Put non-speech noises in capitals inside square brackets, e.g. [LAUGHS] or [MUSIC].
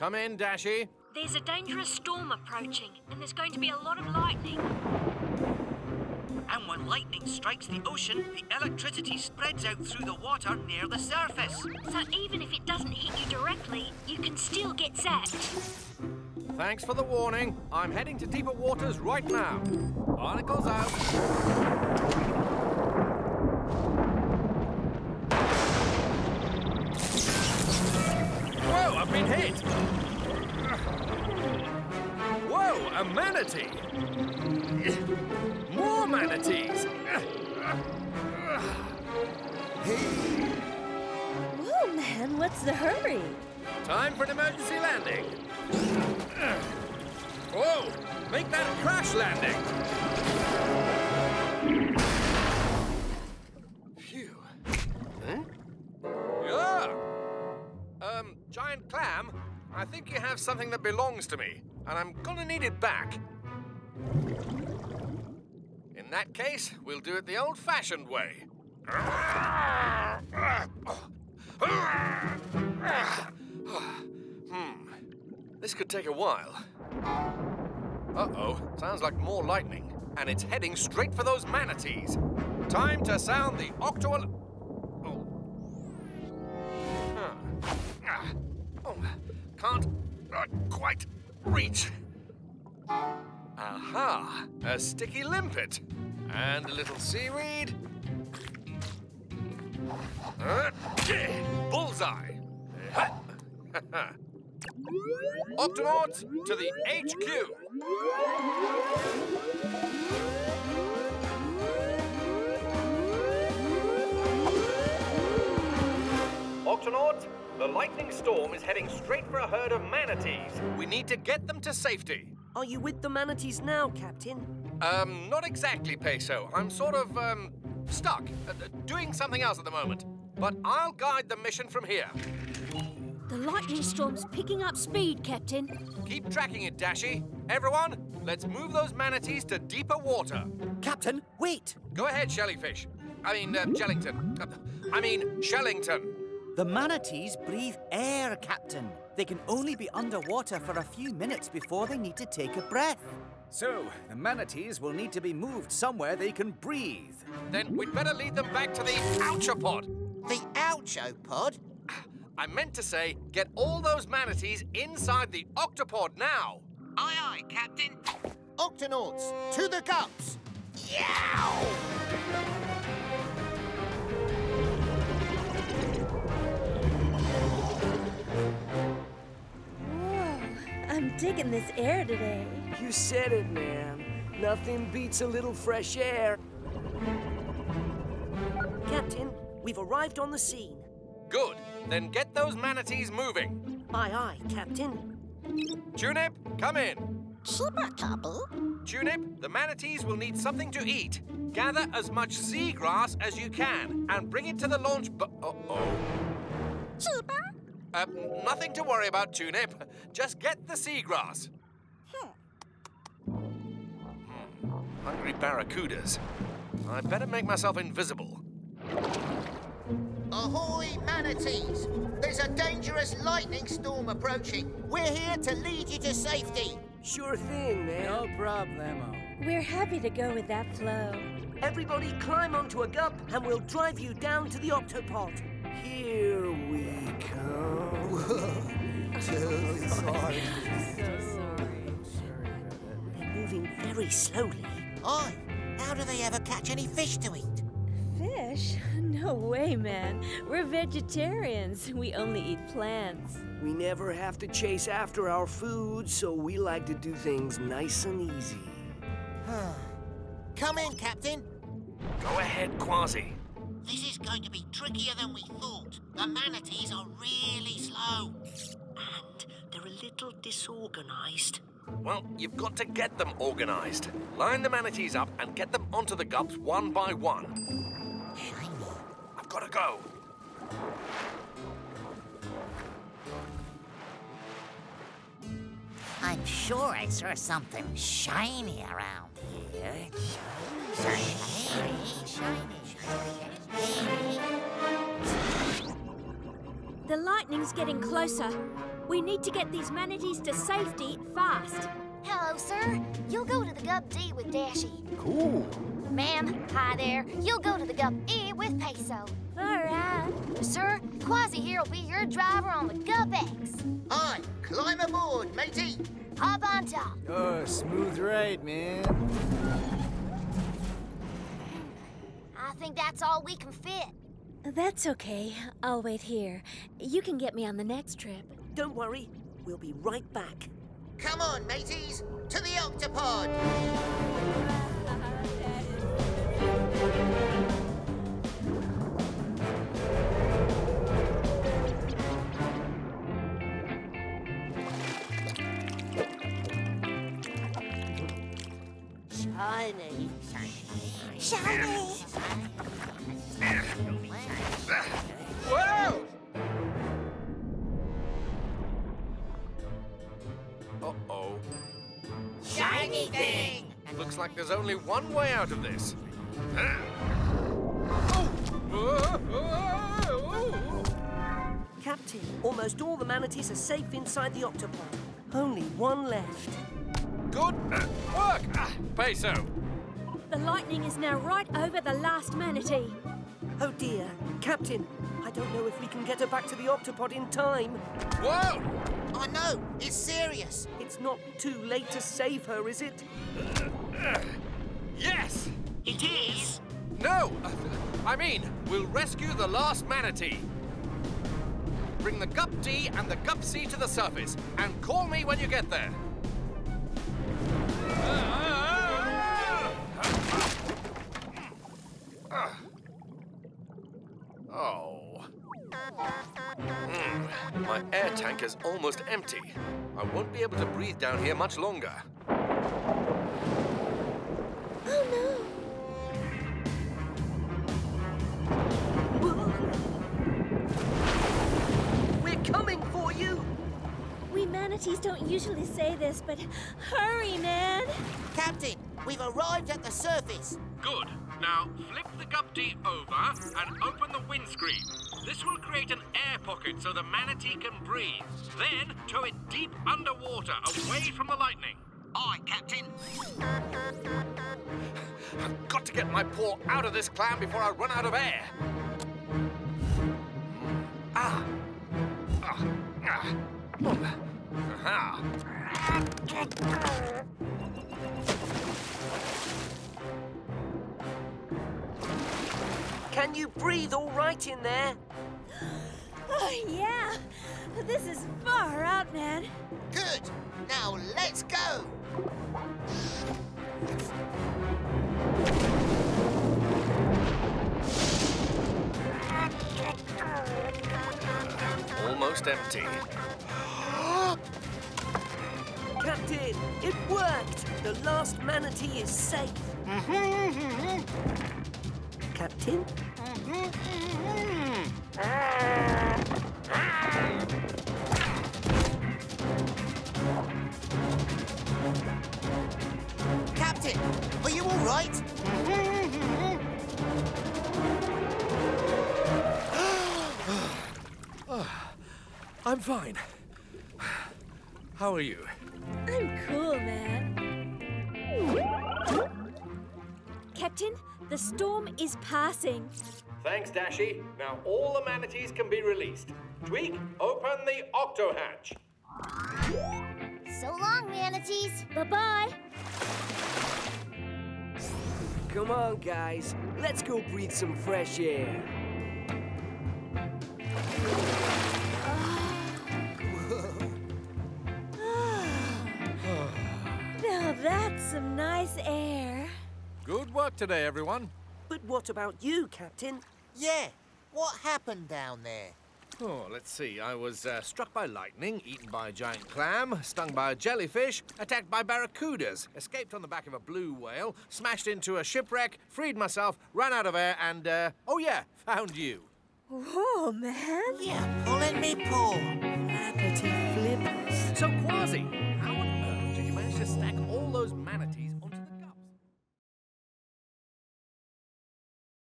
Come in, Dashi. There's a dangerous storm approaching, and there's going to be a lot of lightning. And when lightning strikes the ocean, the electricity spreads out through the water near the surface. So even if it doesn't hit you directly, you can still get zapped. Thanks for the warning. I'm heading to deeper waters right now. Barnacles out. Whoa, I've been hit! Whoa, a manatee! More manatees! Whoa, man, what's the hurry? Time for an emergency landing. Whoa! Make that a crash landing! I think you have something that belongs to me, and I'm gonna need it back. In that case, we'll do it the old-fashioned way. Hmm. This could take a while. Uh-oh. Sounds like more lightning. And it's heading straight for those manatees. Time to sound the octo... uh, quite reach. Aha! A sticky limpet. And a little seaweed. Uh, bullseye. [LAUGHS] Octonauts to the HQ. Octonauts, the lightning storm is heading straight for a herd of manatees. We need to get them to safety. Are you with the manatees now, Captain? Um, not exactly, Peso. I'm sort of, um, stuck, uh, doing something else at the moment. But I'll guide the mission from here. The lightning storm's picking up speed, Captain. Keep tracking it, Dashi. Everyone, let's move those manatees to deeper water. Captain, wait! Go ahead, Jellyfish. I mean, uh, Jellington. Uh, I mean, Shellington. The manatees breathe air, Captain. They can only be underwater for a few minutes before they need to take a breath. So, the manatees will need to be moved somewhere they can breathe. Then we'd better lead them back to the Ouchopod. The Ouchopod? I meant to say, get all those manatees inside the octopod now. Aye, aye, Captain. Octonauts, to the gups! Yow! I'm digging this air today. You said it, man. Nothing beats a little fresh air. Captain, we've arrived on the scene. Good. Then get those manatees moving. Aye, aye, Captain. Tunip, come in. Chibakabu? Tunip, the manatees will need something to eat. Gather as much seagrass as you can and bring it to the launch. Bu- uh-oh. Chiba? Uh, nothing to worry about, Tunip. Just get the seagrass. Hmm. Hungry barracudas. I better make myself invisible. Ahoy, manatees! There's a dangerous lightning storm approaching. We're here to lead you to safety. Sure thing, man. No problemo. We're happy to go with that flow. Everybody climb onto a gup and we'll drive you down to the octopod. Here slowly. Oi, how do they ever catch any fish to eat? Fish? [LAUGHS] No way, man. We're vegetarians. We only eat plants. We never have to chase after our food, so we like to do things nice and easy. [SIGHS] Come in, Captain. Go ahead, Kwazii. This is going to be trickier than we thought. The manatees are really slow. And they're a little disorganized. Well, you've got to get them organized. Line the manatees up and get them onto the gups one by one. Shiny. I've got to go. I'm sure I saw something shiny around here. Shiny, shiny, shiny, shiny. The lightning's getting closer. We need to get these manatees to safety fast. Hello, sir. You'll go to the Gup D with Dashi. Cool. Ma'am, hi there. You'll go to the Gup E with Peso. All right. Sir, Kwazii here will be your driver on the Gup X. Aye, climb aboard, matey. Hop on top. Oh, smooth ride, man. I think that's all we can fit. That's okay. I'll wait here. You can get me on the next trip. Don't worry, we'll be right back. Come on, mateys, to the octopod. Shiny. Shiny. Whoa! Looks like there's only one way out of this. Oh! Captain, almost all the manatees are safe inside the octopod. Only one left. Good work, Ah, Peso. The lightning is now right over the last manatee. Oh dear. Captain, I don't know if we can get her back to the octopod in time. Whoa! I know, it's serious. It's not too late to save her, is it? Yes! It is. No! I mean, we'll rescue the last manatee. Bring the Gup D and the Gup C to the surface, and call me when you get there. Oh. Hmm, My air tank is almost empty. I won't be able to breathe down here much longer. Say but hurry, man! Captain, we've arrived at the surface. Good. Now flip the Gup D over and open the windscreen. This will create an air pocket so the manatee can breathe. Then tow it deep underwater, away from the lightning. Aye, Captain. I've got to get my paw out of this clam before I run out of air. Ah. Ah. Ah. Aha. Can you breathe all right in there? [GASPS] Oh, yeah! But this is far out, man. Good. Now let's go. Almost empty. Captain, it worked! The last manatee is safe. Mm-hmm. Captain? Mm-hmm. Captain, are you all right? Mm-hmm. [SIGHS] I'm fine. How are you? I'm cool, man. Captain, the storm is passing. Thanks, Dashi. Now all the manatees can be released. Tweak, open the octo hatch. So long, manatees. Bye bye. Come on, guys. Let's go breathe some fresh air. That's some nice air. Good work today, everyone. But what about you, Captain? Yeah. What happened down there? Oh, let's see. I was uh, struck by lightning, eaten by a giant clam, stung by a jellyfish, attacked by barracudas, escaped on the back of a blue whale, smashed into a shipwreck, freed myself, ran out of air, and, uh, oh yeah, found you. Whoa, man. Yeah, pulling me paw. Flippity flippers. So, Kwazii, those manatees